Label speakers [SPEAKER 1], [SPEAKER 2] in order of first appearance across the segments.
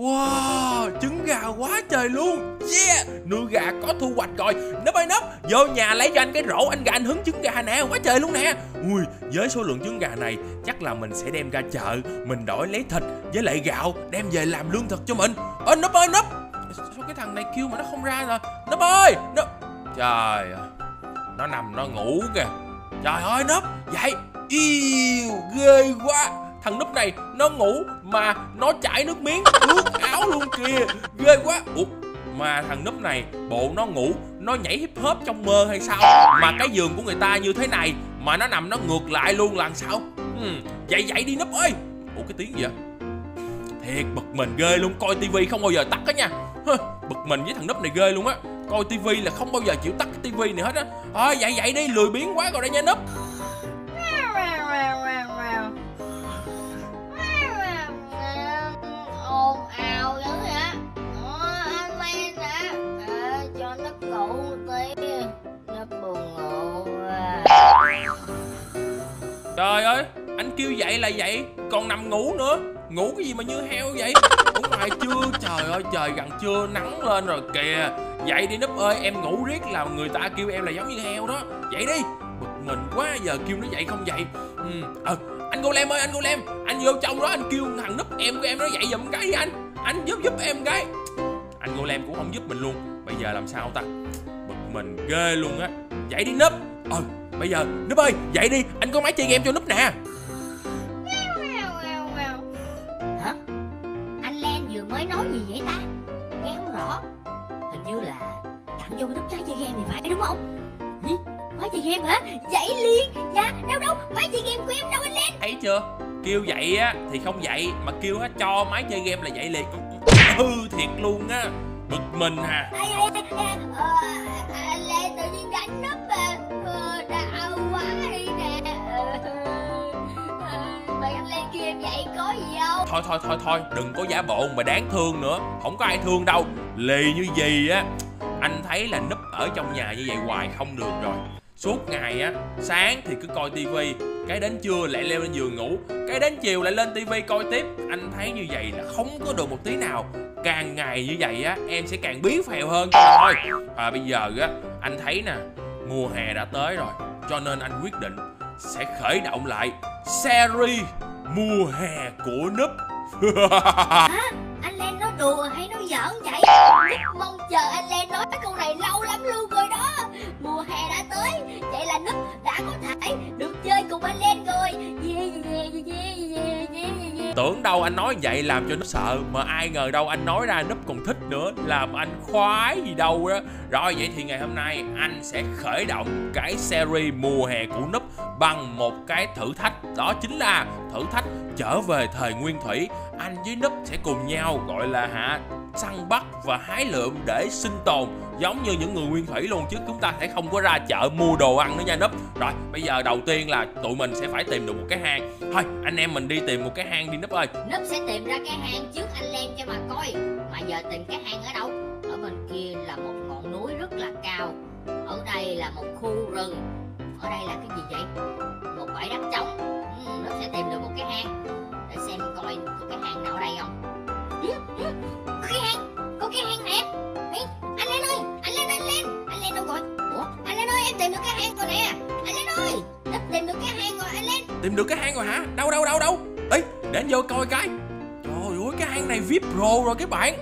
[SPEAKER 1] Wow, trứng gà quá trời luôn. Yeah, nuôi gà có thu hoạch rồi. Nấp ơi nấp, vô nhà lấy cho anh cái rổ anh gà anh hứng trứng gà nè Quá trời luôn nè. Ui, với số lượng trứng gà này Chắc là mình sẽ đem ra chợ Mình đổi lấy thịt với lại gạo Đem về làm lương thực cho mình. Ơ nấp ơi nấp Sao cái thằng này kêu mà nó không ra rồi? Nấp ơi nấp Trời ơi Nó nằm nó ngủ kìa. Trời ơi nấp Dậy. Yêu ghê quá. Thằng núp này nó ngủ mà nó chảy nước miếng ướt áo luôn kìa. Ghê quá. Ủa mà thằng núp này bộ nó ngủ nó nhảy hip hop trong mơ hay sao? Mà cái giường của người ta như thế này mà nó nằm nó ngược lại luôn là sao? Ừ, dậy dậy đi núp ơi. Ủa cái tiếng gì vậy? Thiệt bực mình ghê luôn. Coi tivi không bao giờ tắt á nha. Bực mình với thằng núp này ghê luôn á. Coi tivi là không bao giờ chịu tắt cái tivi này hết á. Thôi dậy dậy đi. Lười biếng quá rồi đây nha núp. Trời ơi, anh kêu dậy là dậy còn nằm ngủ nữa. Ngủ cái gì mà như heo vậy? Cũng ngoài trưa, trời ơi trời gần trưa nắng lên rồi kìa. Dậy đi núp ơi, em ngủ riết là người ta kêu em là giống như heo đó. Dậy đi, bực mình quá giờ kêu nó dậy không dậy ừ. à, Anh Golem ơi, anh Golem Anh vô trong đó anh kêu thằng núp em của em nó dậy giùm cái đi anh. Anh giúp giúp em cái. Anh Golem cũng không giúp mình luôn. Bây giờ làm sao ta? Bực mình ghê luôn á. Dậy đi núp. Ừ bây giờ núp ơi, dậy đi. Anh có máy chơi game cho núp nè.
[SPEAKER 2] Hả? Anh Len vừa mới nói gì vậy ta? Nghe không rõ. Hình như là tặng vô nút trái chơi game thì phải đúng không? Gì? máy chơi game hả? Dậy liền. Dạ đâu đâu? Máy chơi game của em đâu anh Len?
[SPEAKER 1] Thấy chưa? Kêu dậy á thì không dậy mà kêu á cho máy chơi game là dậy liền. Hư thiệt luôn á. Bực mình hà
[SPEAKER 2] ai ờ, anh Len tự
[SPEAKER 1] thôi thôi thôi thôi đừng có giả bộ mà đáng thương nữa. Không có ai thương đâu. Lì như gì á anh thấy là núp ở trong nhà như vậy hoài không được rồi. Suốt ngày á sáng thì cứ coi tivi cái đến trưa lại leo lên giường ngủ cái đến chiều lại lên tivi coi tiếp. Anh thấy như vậy là không có được một tí nào. Càng ngày như vậy á em sẽ càng bí phèo hơn. Thôi à, bây giờ á anh thấy nè mùa hè đã tới rồi cho nên anh quyết định sẽ khởi động lại series mùa hè của núp.
[SPEAKER 2] Hả? Anh Len nói đùa hay nói giỡn vậy? Núp mong chờ anh Len nói cái câu này lâu lắm luôn rồi đó. Mùa hè đã tới, vậy là núp đã có thể được chơi cùng anh Len rồi. Yeah yeah yeah yeah yeah.
[SPEAKER 1] Tưởng đâu anh nói vậy làm cho nó sợ, Mà ai ngờ đâu anh nói ra núp còn thích nữa, Làm anh khoái gì đâu đó Rồi vậy thì ngày hôm nay anh sẽ khởi động cái series mùa hè của núp Bằng một cái thử thách. Đó chính là thử thách trở về thời nguyên thủy. Anh với núp sẽ cùng nhau, gọi là hả săn bắt và hái lượm để sinh tồn giống như những người nguyên thủy luôn chứ chúng ta sẽ không có ra chợ mua đồ ăn nữa nha núp. Rồi bây giờ đầu tiên là tụi mình sẽ phải tìm được một cái hang. Thôi anh em mình đi tìm một cái hang đi núp ơi.
[SPEAKER 2] Núp sẽ tìm ra cái hang trước anh Len cho mà coi. Mà giờ tìm cái hang ở đâu? Ở bên kia là một ngọn núi rất là cao. Ở đây là một khu rừng. Ở đây là cái gì vậy? Một bãi đất trống. Ừ, núp sẽ tìm được một cái hang để xem coi có cái hang nào ở đây không có cái hang có cái hang này Ê, anh lên ơi anh lên anh lên anh lên đâu rồi? Ủa anh lên ơi em tìm được cái hang rồi nè. Anh lên ơi em tìm được cái hang rồi anh lên
[SPEAKER 1] tìm được cái hang rồi hả? Đâu đâu đâu đâu? Ấy để anh vô coi cái. Trời ơi cái hang này vip pro rồi các bạn.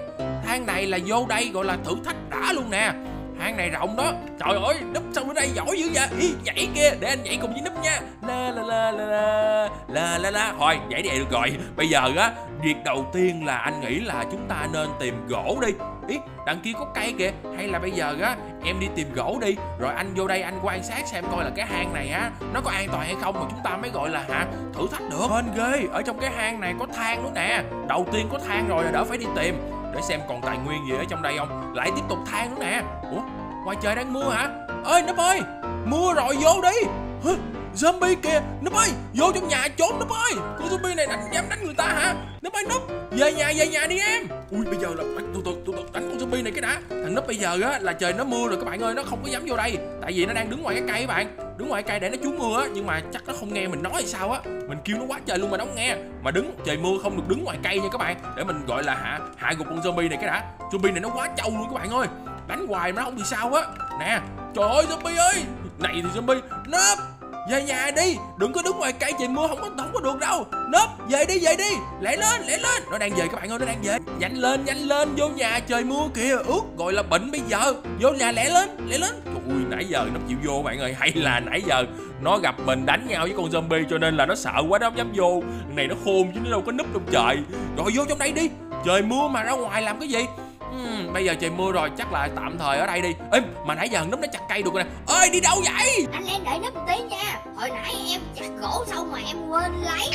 [SPEAKER 1] Hang này là vô đây gọi là thử thách đã luôn nè. Hang này rộng đó. Trời ơi núp sao bữa đây giỏi dữ vậy? Ý, nhảy kia để anh nhảy cùng với núp nha. La la la la la la la la. Thôi nhảy đi được rồi. Bây giờ á việc đầu tiên là anh nghĩ là chúng ta nên tìm gỗ đi. Ý đằng kia có cây kìa. Hay là bây giờ á em đi tìm gỗ đi. Rồi anh vô đây anh quan sát xem coi là cái hang này á nó có an toàn hay không mà chúng ta mới gọi là hả thử thách được. Hên ghê. Ở trong cái hang này có than nữa nè. Đầu tiên có than rồi là đỡ phải đi tìm. Để xem còn tài nguyên gì ở trong đây không. Lại tiếp tục than nữa nè. Ủa ngoài trời đang mưa hả? Ơi núp ơi mưa rồi vô đi. Hứ, zombie kìa. Núp ơi vô trong nhà trốn núp ơi. Con zombie này đánh dám đánh người ta hả? Núp ơi núp. Về nhà về nhà đi em. Ui, bây giờ là tụi tụi tụi đánh con zombie này cái đã. Thằng núp bây giờ á, là trời nó mưa rồi các bạn ơi, nó không có dám vô đây. Tại vì nó đang đứng ngoài cái cây các bạn. Đứng ngoài cây để nó trú mưa á, nhưng mà chắc nó không nghe mình nói hay sao á. Mình kêu nó quá trời luôn mà nó không nghe. Mà đứng, trời mưa không được đứng ngoài cây nha các bạn. Để mình gọi là hạ hạ gục con zombie này cái đã. Zombie này nó quá trâu luôn các bạn ơi. Đánh hoài mà nó không bị sao á. Nè, trời ơi, zombie ơi. Này thì zombie, núp về nhà đi, đừng có đứng ngoài cây trời mưa không có không có được đâu. Nấp về đi về đi. Lẹ lên lẹ lên. Nó đang về các bạn ơi, nó đang về. Nhanh lên nhanh lên, vô nhà trời mưa kìa. Ướt gọi là bệnh bây giờ. Vô nhà lẹ lên lẹ lên. Ui nãy giờ nó chịu vô bạn ơi. Hay là nãy giờ nó gặp mình đánh nhau với con zombie cho nên là nó sợ quá, nó không dám vô. Này nó khôn chứ nó đâu có núp trong trời. Rồi vô trong đây đi. Trời mưa mà ra ngoài làm cái gì? Uhm, bây giờ trời mưa rồi chắc là tạm thời ở đây đi. Ê mà nãy giờ núp nó chặt cây được rồi nè. Ơi đi đâu vậy?
[SPEAKER 2] Anh lên đợi núp tí nha. Hồi nãy em chặt gỗ xong mà em quên lấy.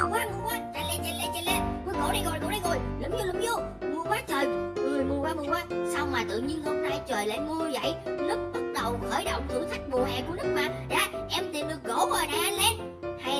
[SPEAKER 2] Mưa quá mưa quá. Chạy lên chạy lên chạy lên. Mưa gỗ đi rồi gỗ đi rồi lấm vô lấm vô. Mưa quá trời. Người mưa quá mưa quá. Sao mà tự nhiên hôm nay trời lại mưa vậy? Núp bắt đầu khởi động thử thách mùa hè của núp mà. Đã em tìm được gỗ rồi nè anh lên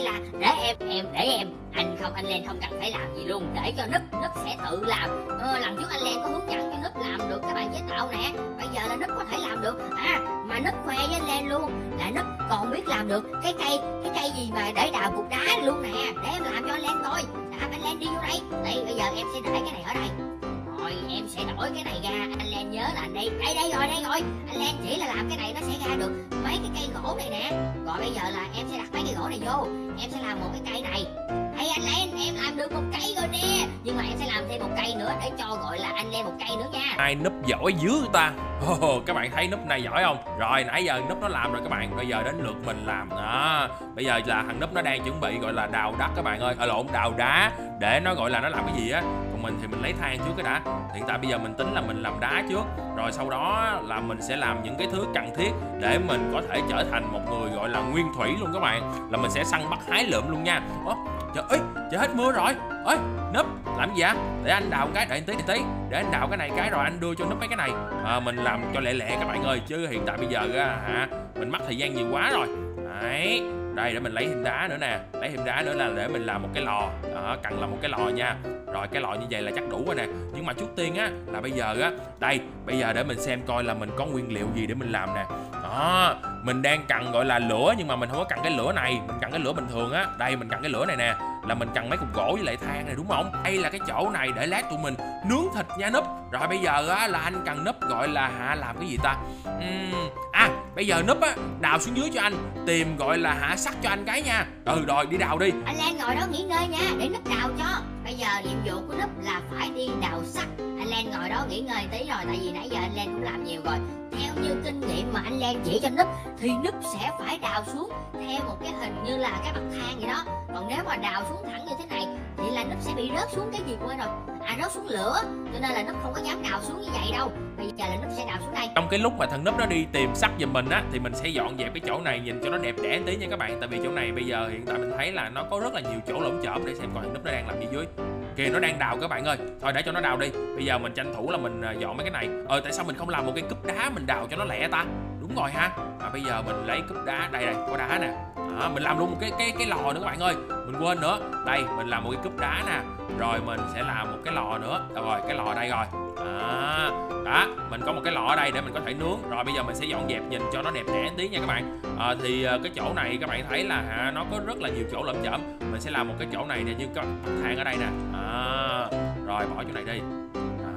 [SPEAKER 2] là để em em để em. Anh không anh Len không cần phải làm gì luôn để cho núp núp sẽ tự làm. Ờ, lần trước anh Len có hướng dẫn cho núp làm được các bạn chế tạo nè. Bây giờ là núp có thể làm được. À mà núp khoe với anh Len luôn là núp còn biết làm được cái cây cái cây gì mà để đào cục đá luôn nè. Để em làm cho anh Len coi. Đã anh Len đi vô đây. Đây bây giờ em sẽ để cái này ở đây. Rồi em sẽ đổi cái này ra nhớ là đây đây đây rồi đây rồi. Anh Len chỉ là làm cái này nó sẽ ra được mấy cái cây gỗ này nè. Rồi bây giờ là em sẽ đặt mấy cây gỗ này vô. Em sẽ làm một cái cây này. Hay anh Len em làm được một cây rồi nè. Nhưng mà em sẽ làm thêm một cây nữa để cho gọi là anh Len một cây nữa nha.
[SPEAKER 1] Ai núp giỏi dữ ta. Oh, các bạn thấy núp này giỏi không? Rồi nãy giờ núp nó làm rồi các bạn. Bây giờ đến lượt mình làm đó. Bây giờ là thằng núp nó đang chuẩn bị gọi là đào đất các bạn ơi. Ở lộn đào đá. Để nó gọi là nó làm cái gì á? Còn mình thì mình lấy than trước cái đã. Hiện tại bây giờ mình tính là mình làm đá trước rồi sau đó là mình sẽ làm những cái thứ cần thiết để mình có thể trở thành một người gọi là nguyên thủy luôn các bạn. Là mình sẽ săn bắt hái lượm luôn nha. Ủa, trời ơi trời hết mưa rồi. Ơi nấp làm gì vậy? Để anh đào cái đợi anh tí đợi tí. Để anh đào cái này cái rồi anh đưa cho nấp mấy cái này. À, mình làm cho lẹ lẹ các bạn ơi chứ hiện tại bây giờ hả hả mình mất thời gian nhiều quá rồi. Đấy đây để mình lấy thêm đá nữa nè. Lấy thêm đá nữa là để mình làm một cái lò. Đó cần là một cái lò nha rồi cái loại như vậy là chắc đủ rồi nè. Nhưng mà trước tiên á là bây giờ á đây bây giờ để mình xem coi là mình có nguyên liệu gì để mình làm nè. Đó mình đang cần gọi là lửa nhưng mà mình không có cần cái lửa này mình cần cái lửa bình thường á. Đây mình cần cái lửa này nè là mình cần mấy cục gỗ với lại than này đúng không? Đây là cái chỗ này để lát tụi mình nướng thịt nha núp rồi bây giờ á là anh cần núp gọi là hạ làm cái gì ta? Uhm, à bây giờ núp á đào xuống dưới cho anh tìm gọi là hạ sắt cho anh cái nha. Ừ rồi đi đào đi.
[SPEAKER 2] Anh Lan ngồi đó nghỉ ngơi nha để núp đào cho bây giờ nhiệm vụ của núp là phải đi đào sắt. Anh Len ngồi đó nghỉ ngơi tí rồi, tại vì nãy giờ anh Len cũng làm nhiều rồi. Theo như kinh nghiệm mà anh Len chỉ cho núp, thì núp sẽ phải đào xuống theo một cái hình như là cái bậc thang vậy đó còn nếu mà đào xuống thẳng như thế này thì là nó sẽ bị rớt xuống cái gì quên rồi? À rớt xuống lửa cho nên là nó không có dám đào xuống như vậy đâu. Bây giờ là nó sẽ đào xuống đây.
[SPEAKER 1] Trong cái lúc mà thằng núp nó đi tìm sắt giùm mình á thì mình sẽ dọn dẹp cái chỗ này nhìn cho nó đẹp đẽ tí nha các bạn. Tại vì chỗ này bây giờ hiện tại mình thấy là nó có rất là nhiều chỗ lởm chởm để xem coi thằng núp nó đang làm gì dưới. Kìa nó đang đào các bạn ơi. Thôi để cho nó đào đi. Bây giờ mình tranh thủ là mình à, dọn mấy cái này. Ờ tại sao mình không làm một cái cúp đá mình đào cho nó lẹ ta? Đúng rồi ha. À, bây giờ mình lấy cúp đá đây đây có đá nè à, mình làm luôn một cái cái cái lò nữa các bạn ơi. Mình quên nữa. Đây mình làm một cái cúp đá nè. Rồi mình sẽ làm một cái lò nữa. Rồi cái lò đây rồi. À, đó mình có một cái lò ở đây để mình có thể nướng. Rồi bây giờ mình sẽ dọn dẹp nhìn cho nó đẹp đẽ tí nha các bạn. À, thì ờ, cái chỗ này các bạn thấy là nó có rất là nhiều chỗ lởm chởm. Mình sẽ làm một cái chỗ này nè như cái bậc thang ở đây nè. À, rồi bỏ chỗ này đi.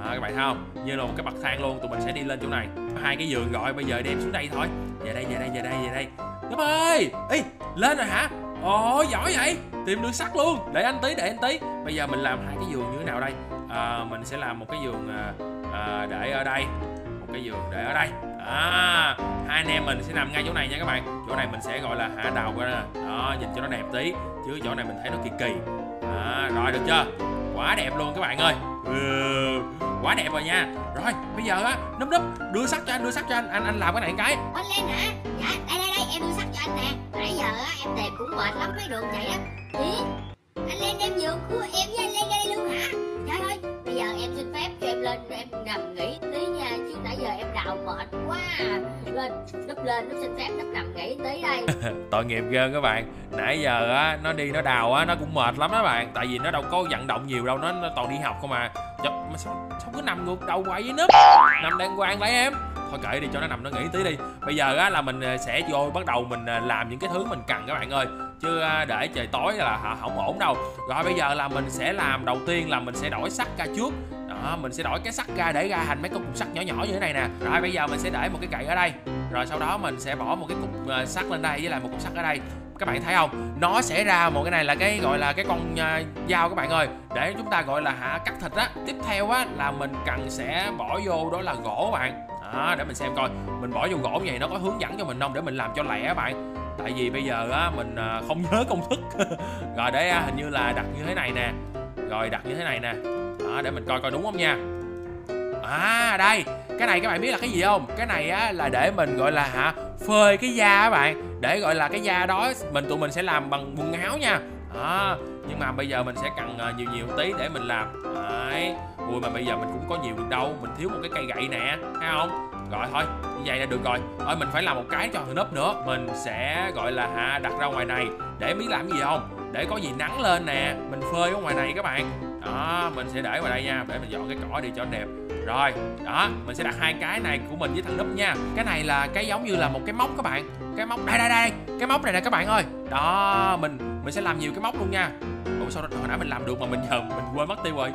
[SPEAKER 1] À, các bạn thấy không? Như là một cái bậc thang luôn. Tụi mình sẽ đi lên chỗ này. Hai cái giường rồi bây giờ đem xuống đây thôi. Về đây về đây về đây về đây. Nhóc ơi! Ê lên rồi hả? Ồ giỏi vậy! Tìm được sắt luôn. Để anh tí để anh tí. Bây giờ mình làm hai cái giường như thế nào đây? À, Mình sẽ làm một cái giường à, à, để ở đây. Một cái giường để ở đây. À, Hai anh em mình sẽ nằm ngay chỗ này nha các bạn. Chỗ này mình sẽ gọi là hạ đầu ra. Đó nhìn cho nó đẹp tí. Chứ chỗ này mình thấy nó kỳ kỳ. À, Rồi được chưa? Quá đẹp luôn các bạn ơi. Ừ, Quá đẹp rồi nha. Rồi bây giờ á Núp núp đưa sắt cho anh đưa sắt cho anh. Anh anh làm cái này cái.
[SPEAKER 2] Anh Len hả? Dạ đây đây đây em đưa sắt cho anh nè. Nãy giờ á em tìm cũng mệt lắm mấy đường chạy á. Ý anh Len đem giường của em với anh ra đây luôn hả? Trời ơi bây giờ em xin phép cho em lên em nằm nghỉ tí nha chứ nãy giờ em đào mệt quá. Lên núp lên núp xin phép núp nằm nghỉ tí đây.
[SPEAKER 1] Tội nghiệp ghê các bạn. Nãy giờ á nó đi nó đào á nó cũng mệt lắm đó bạn. Tại vì nó đâu có vận động nhiều đâu nó, nó toàn đi học không à Chật, mà sao, sao cứ nằm ngược đầu quay với nếp Nằm đàng hoàng lại em. Thôi kệ đi cho nó nằm nó nghỉ tí đi. Bây giờ á là mình à, sẽ vô bắt đầu mình à, làm những cái thứ mình cần các bạn ơi. Chứ à, để trời tối là không ổn đâu. Rồi bây giờ là mình sẽ làm đầu tiên là mình sẽ đổi sắt ra trước. Đó mình sẽ đổi cái sắt ra để ra thành mấy cái cục sắt nhỏ nhỏ như thế này nè. Rồi bây giờ mình sẽ để một cái cậy ở đây. Rồi sau đó mình sẽ bỏ một cái cục sắt lên đây với lại một cục sắt ở đây các bạn thấy không? Nó sẽ ra một cái này là cái gọi là cái con uh, dao các bạn ơi. Để chúng ta gọi là hả cắt thịt á. Tiếp theo á là mình cần sẽ bỏ vô đó là gỗ các bạn. Đó để mình xem coi. Mình bỏ vô gỗ vậy nó có hướng dẫn cho mình không? Để mình làm cho lẹ các bạn. Tại vì bây giờ á mình uh, không nhớ công thức. Rồi để à, hình như là đặt như thế này nè. Rồi đặt như thế này nè. Đó để mình coi coi đúng không nha. À đây cái này các bạn biết là cái gì không? Cái này á, là để mình, gọi là, hả, phơi cái da các bạn. Để, gọi là, cái da đó mình, tụi mình sẽ làm bằng quần áo nha. À nhưng mà bây giờ mình sẽ cần ờ, nhiều nhiều tí để mình làm. Đấy. Ui, mà bây giờ mình cũng có nhiều được đâu, mình thiếu một cái cây gậy nè, thấy không? Rồi, thôi, như vậy là được rồi. Thôi, mình phải làm một cái cho nấp nữa. Mình sẽ, gọi là hạ đặt ra ngoài này. Để biết làm gì không? Để có gì nắng lên nè, mình phơi ở ngoài này các bạn. Đó, mình sẽ để vào đây nha, để mình dọn cái cỏ đi cho đẹp rồi, đó, mình sẽ đặt hai cái này của mình với thằng núp nha. Cái này là cái giống như là một cái móc các bạn. Cái móc, đây đây đây, cái móc này nè các bạn ơi. Đó, mình mình sẽ làm nhiều cái móc luôn nha. Ủa, sao hồi nãy mình làm được mà mình giờ mình quên mất tiêu rồi.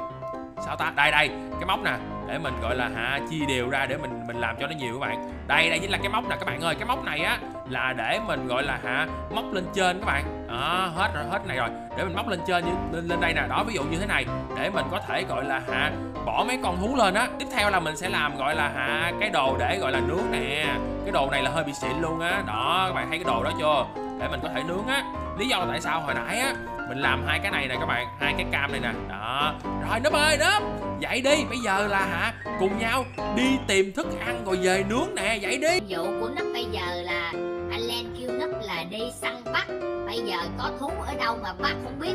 [SPEAKER 1] Sao ta? Đây đây, cái móc nè, để mình, gọi là hạ chia đều ra để mình mình làm cho nó nhiều các bạn. Đây đây chính là cái móc nè các bạn ơi. Cái móc này á, là để mình, gọi là hạ móc lên trên các bạn đó hết rồi hết này rồi. Để mình móc lên trên như lên, lên đây nè. Đó ví dụ như thế này. Để mình có thể gọi là hạ bỏ mấy con thú lên á. Tiếp theo là mình sẽ làm gọi là hạ cái đồ để gọi là nướng nè. Cái đồ này là hơi bị xịn luôn á. Đó các bạn thấy cái đồ đó chưa? Để mình có thể nướng á. Lý do là tại sao hồi nãy á mình làm hai cái này nè các bạn. Hai cái cam này nè. Đó. Rồi núp ơi núp. Dậy đi. Bây giờ là hả cùng nhau đi tìm thức ăn rồi về nướng nè. Dậy đi.
[SPEAKER 2] Vụ của nấp bây giờ là anh len kêu nấp là đi săn bắt bây giờ có thú ở đâu mà bác không biết?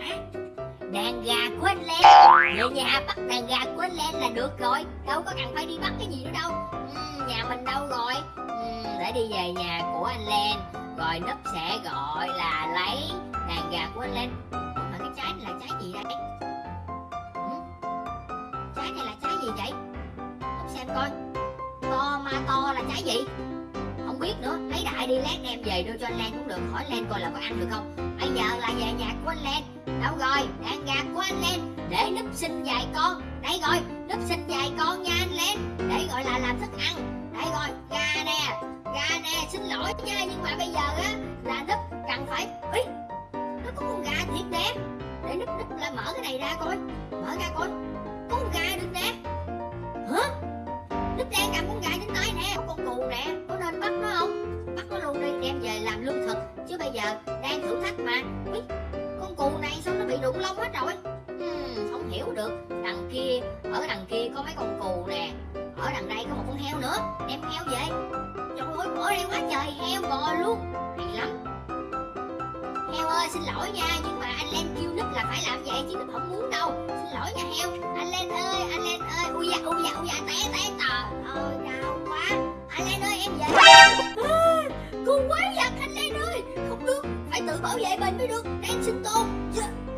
[SPEAKER 2] À, đàn gà của anh len về nhà bắt đàn gà của anh len là được rồi. Đâu có cần phải đi bắt cái gì nữa đâu. Ừ, nhà mình đâu rồi? Ừ, để đi về nhà của anh len. Rồi nấp sẽ gọi là lấy đàn gà của anh len mà cái trái này là trái gì đây? Ừ? trái này là trái gì vậy? Nấp xem coi. To ma to là trái gì? Không biết nữa. Lấy đại đi, lát đem về đưa cho anh Lan cũng được. Hỏi Lan coi là có ăn được không? Bây giờ là về nhà của anh Lan. Đâu rồi? Đàn gà của anh Lan. Để núp sinh vài con. Đây rồi, núp sinh vài con nha anh Lan. Để gọi là làm thức ăn. Mấy con cù nè. Ở đằng đây có một con heo nữa đem heo về. Trời ơi bỏ đây quá trời heo bò luôn. Hay lắm. Heo ơi xin lỗi nha nhưng mà anh Len kêu nít là phải làm vậy chứ nít không muốn đâu. Xin lỗi nha heo. Anh Len ơi anh Len ơi. Ui da ui da ui da té té tờ ơi đau quá. Anh Len ơi em về. À, con quái vật anh Len ơi. Không được phải tự bảo vệ mình mới được. Đang sinh tồn.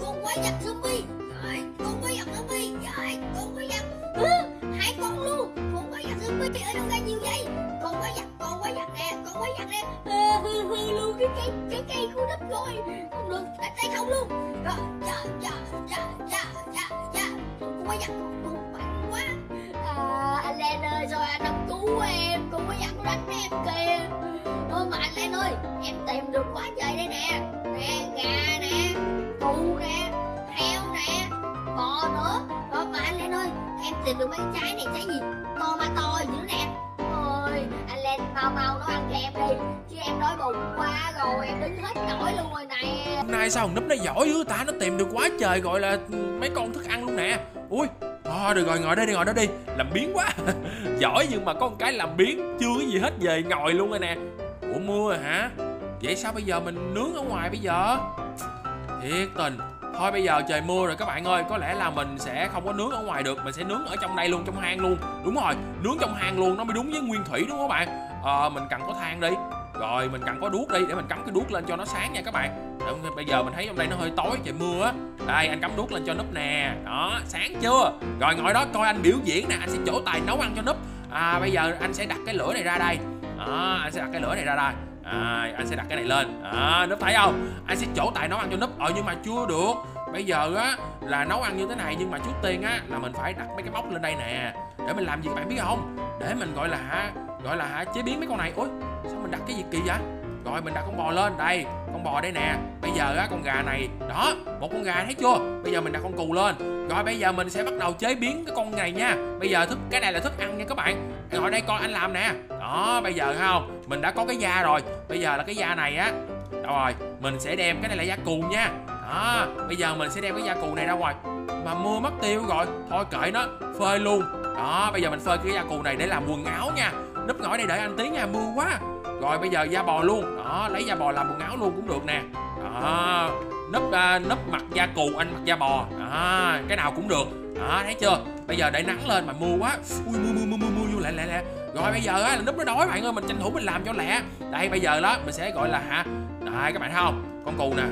[SPEAKER 2] Con quái vật zombie. Rồi con quái vật zombie. Rồi con quái zombie đâu ra nhiều vậy con quái vật con quái vật nè con quái vật nè. À, hư hư luôn cái cây cái cây của đất rồi. Không được đánh tay không luôn. Rồi dạ dạ dạ dạ dạ dạ con quái vật con mạnh quá. À, anh Len ơi rồi anh không cứu em? Con quái vật đánh em kìa. Ôi mà anh Len ơi em tìm được quá trời đây nè. Em tìm được mấy cái trái này trái gì? To ma to dữ nè. Ôi anh Len mau mau nấu ăn cho em đi. Chứ em đói bụng quá rồi em đứng hết nổi luôn rồi nè.
[SPEAKER 1] Hôm nay sao thằng núp nó giỏi dữ ta? Nó tìm được quá trời gọi là mấy con thức ăn luôn nè. Ui à, được rồi ngồi đây đi ngồi đó đi. Làm biến quá. Giỏi nhưng mà có một cái làm biến. Chưa cái gì hết về ngồi luôn rồi nè. Ủa mưa rồi hả? Vậy sao bây giờ mình nướng ở ngoài bây giờ? Thiệt tình thôi bây giờ trời mưa rồi các bạn ơi có lẽ là mình sẽ không có nướng ở ngoài được mình sẽ nướng ở trong đây luôn trong hang luôn. Đúng rồi nướng trong hang luôn nó mới đúng với nguyên thủy đúng không các bạn? Ờ mình cần có than đi. Rồi mình cần có đuốc đi để mình cắm cái đuốc lên cho nó sáng nha các bạn. Để, bây giờ mình thấy trong đây nó hơi tối trời mưa á. Đây anh cắm đuốc lên cho núp nè. Đó sáng chưa? Rồi ngồi đó coi anh biểu diễn nè anh sẽ chỗ tài nấu ăn cho núp. À bây giờ anh sẽ đặt cái lửa này ra đây. Đó anh sẽ đặt cái lửa này ra đây à, anh sẽ đặt cái này lên. À, núp thấy không? Anh sẽ chỗ tại nấu ăn cho núp. Ờ nhưng mà chưa được. Bây giờ á là nấu ăn như thế này nhưng mà trước tiên á là mình phải đặt mấy cái móc lên đây nè. Để mình làm gì các bạn biết không? Để mình gọi là hả gọi là hả chế biến mấy con này. Ôi sao mình đặt cái gì kỳ vậy? Rồi mình đặt con bò lên. Đây con bò đây nè. Bây giờ á con gà này. Đó một con gà thấy chưa? Bây giờ mình đặt con cù lên. Rồi bây giờ mình sẽ bắt đầu chế biến cái con này nha. Bây giờ thức cái này là thức ăn nha các bạn. Ngồi đây coi anh làm nè. Đó bây giờ không? Mình đã có cái da rồi. Bây giờ là cái da này á. Đâu rồi? Mình sẽ đem cái này là da cù nha. Đó, bây giờ mình sẽ đem cái da cù này ra ngoài. Mà mưa mất tiêu rồi. Thôi kệ nó, phơi luôn. Đó, bây giờ mình phơi cái da cù này để làm quần áo nha. Núp ngõ đây đợi anh tí nha, mưa quá. Rồi bây giờ da bò luôn. Đó, lấy da bò làm quần áo luôn cũng được nè. Đó núp uh, ờ, núp mặt da cù anh mặc da bò. À, cái nào cũng được. À, thấy chưa? Bây giờ để nắng lên mà mưa quá. Ui mưa mưa mưa mưa mưa vô lẹ lẹ lẹ. Rồi bây giờ á là núp nó đói bạn ơi mình tranh thủ mình làm cho lẹ. Đây bây giờ đó mình sẽ gọi là hả? Đây các bạn thấy không? Con cù nè.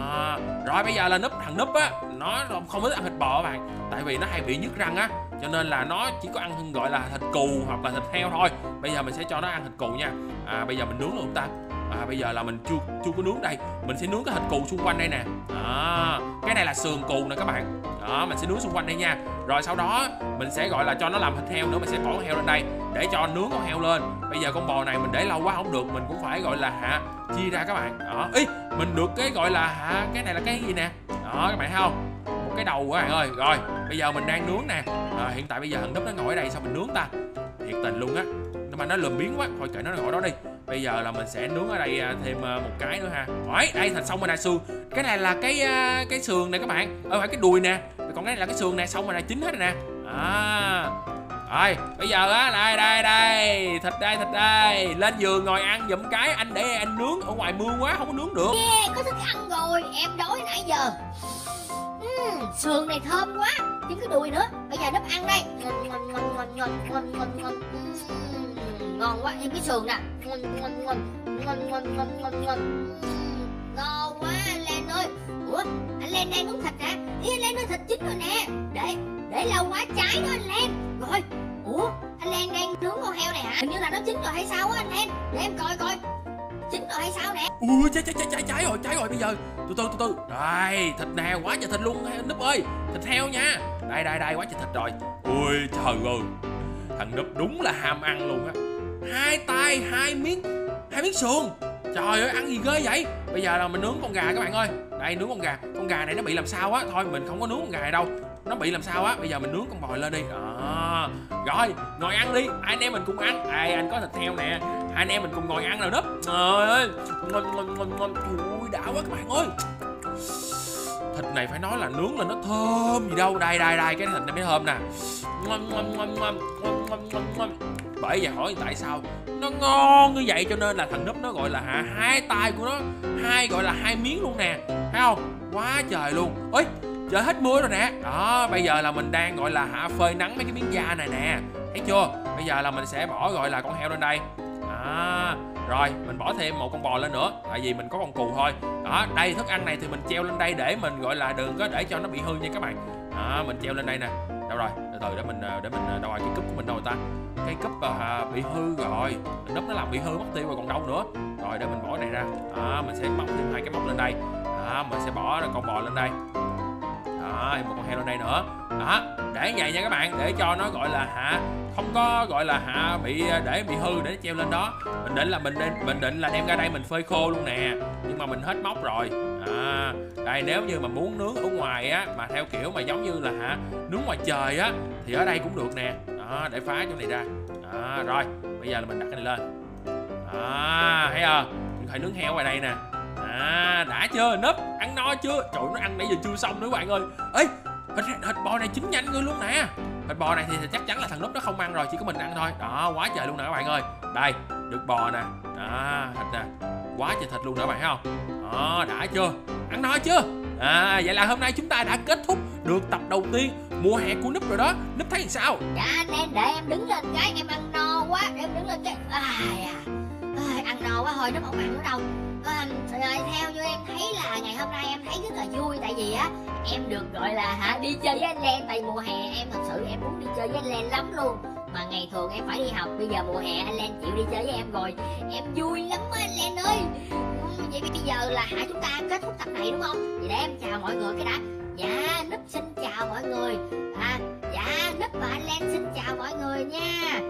[SPEAKER 1] À, rồi bây giờ là núp thằng núp á nó không thích ăn thịt bò bạn. Tại vì nó hay bị nhức răng á. Cho nên là nó chỉ có ăn gọi là thịt cù hoặc là thịt heo thôi. Bây giờ mình sẽ cho nó ăn thịt cù nha. À bây giờ mình nướng luôn ta à bây giờ là mình chưa chưa có nướng đây. Mình sẽ nướng cái thịt cù xung quanh đây nè. À, cái này là sườn cù nè các bạn. Đó mình sẽ nướng xung quanh đây nha. Rồi sau đó mình sẽ gọi là cho nó làm thịt heo nữa. Mình sẽ bỏ con heo lên đây để cho nướng con heo lên. Bây giờ con bò này mình để lâu quá không được. Mình cũng phải gọi là hả chia ra các bạn. Đó. Ý mình được cái gọi là hả cái này là cái gì nè? Đó các bạn thấy không? Một cái đầu các bạn ơi. Rồi bây giờ mình đang nướng nè. À, hiện tại bây giờ thằng núp nó ngồi ở đây sao mình nướng ta? Thiệt tình luôn á. Nhưng mà nó lùm biến quá. Thôi kệ nó ngồi đó đi bây giờ là mình sẽ nướng ở đây à, thêm à, một cái nữa ha. Ôi, đây thành xong rồi nè xương cái này là cái à, cái sườn nè các bạn. Ờ phải cái đùi nè. Còn cái này là cái sườn nè xong rồi nè chín hết rồi nè. À. Rồi bây giờ á đây đây đây. Thịt đây thịt đây. Lên giường ngồi ăn giùm cái anh để anh nướng. Ở ngoài mưa quá không có nướng được.
[SPEAKER 2] Yeah có thức ăn rồi. Em đói nãy giờ sườn này thơm quá Kiếm cái đùi nữa Bây giờ núp ăn đây Ngon ngon ngon ngon ngon ngon ngon ngon uhm, Ngon quá Thêm cái sườn nè Ngon ngon ngon Ngon ngon ngon ngon ngon uhm, Ngon quá anh Len ơi Ủa anh Len đang uống thịt hả Ý anh Len ơi thịt chín rồi nè Để để lâu quá cháy đó anh Len Rồi Ủa anh Len đang nướng con heo này hả Hình như là nó chín rồi hay sao á anh Len Để em coi coi chín rồi hay sao nè?
[SPEAKER 1] Ui cháy cháy cháy cháy cháy rồi cháy rồi bây giờ. Từ từ từ từ. Đây thịt nè quá trời thịt luôn. Núp ơi thịt heo nha. Đây đây đây quá trời thịt rồi. Ui trời ơi. Thằng núp đúng là ham ăn luôn á. Hai tay hai miếng hai miếng sườn. Trời ơi ăn gì ghê vậy? Bây giờ là mình nướng con gà các bạn ơi. Đây nướng con gà. Con gà này nó bị làm sao á. Thôi mình không có nướng con gà này đâu. Nó bị làm sao á. Bây giờ mình nướng con bò lên đi. À, rồi ngồi ăn đi. Anh em mình cùng ăn. Ai anh có thịt heo nè anh em mình cùng ngồi ăn nào nấp trời ơi, ngon ngon ngon ngon. Ui, đã quá các bạn ơi. Thịt này phải nói là nướng lên nó thơm gì đâu. Đây đây đây, cái thịt này mới thơm nè. Ngon ngon ngon ngon ngon ngon ngon bởi vậy hỏi tại sao nó ngon như vậy cho nên là thằng núp nó gọi là hả? Hai tay của nó, hai gọi là hai miếng luôn nè. Thấy không? Quá trời luôn. Ôi trời hết mưa rồi nè. Đó, bây giờ là mình đang gọi là hạ phơi nắng mấy cái miếng da này nè. Thấy chưa? Bây giờ là mình sẽ bỏ gọi là con heo lên đây à, rồi mình bỏ thêm một con bò lên nữa tại vì mình có con cù thôi. Đó đây thức ăn này thì mình treo lên đây để mình gọi là đừng có để cho nó bị hư nha các bạn. Đó mình treo lên đây nè. Đâu rồi? Từ từ để mình à, để mình à, đâu rồi cái cúp của mình đâu rồi ta? Cái cúp à, bị hư rồi. Núp nó làm bị hư mất tiêu rồi còn đâu nữa. Rồi để mình bỏ này ra. Đó mình sẽ móc thêm hai cái móc lên đây. Đó mình sẽ bỏ con bò lên đây thêm một con heo lên đây nữa. Đó, để vậy nha các bạn, để cho nó gọi là hả không có gọi là hả bị, để bị hư, để treo lên đó. Mình định là mình định mình định là đem ra đây mình phơi khô luôn nè, nhưng mà mình hết móc rồi. À đây, nếu như mà muốn nướng ở ngoài á, mà theo kiểu mà giống như là hả nướng ngoài trời á, thì ở đây cũng được nè. Đó, để phá chỗ này ra. Đó, rồi, bây giờ là mình đặt cái này lên. À thấy không mình phải nướng heo ngoài đây nè à đã chưa nấp ăn no chưa? Trời nó ăn nãy giờ chưa xong nữa các bạn ơi. Ấy thịt, thịt bò này chín nhanh người luôn nè. Thịt bò này thì chắc chắn là thằng núp nó không ăn rồi chỉ có mình ăn thôi. Đó quá trời luôn nè các bạn ơi. Đây được bò nè. Đó thịt nè. Quá trời thịt luôn nè các bạn thấy không? Đó đã chưa? Ăn no chưa? À vậy là hôm nay chúng ta đã kết thúc được tập đầu tiên mùa hè của núp rồi đó. Núp thấy làm sao?
[SPEAKER 2] Dạ anh em để em đứng lên cái em ăn no quá để em đứng lên cái. À, à. Ăn no quá thôi nó không ăn nữa đâu à, rồi theo như em thấy là ngày hôm nay em thấy rất là vui tại vì á em được gọi là hả đi chơi với anh Len. Tại mùa hè em thật sự em muốn đi chơi với anh Len lắm luôn. Mà ngày thường em phải đi học bây giờ mùa hè anh Len chịu đi chơi với em rồi. Em vui lắm á anh Len ơi. Vậy bây giờ là hả chúng ta kết thúc tập này đúng không? Vậy để em chào mọi người cái đã. Dạ núp xin chào mọi người. À dạ núp và anh Lan xin chào mọi người nha.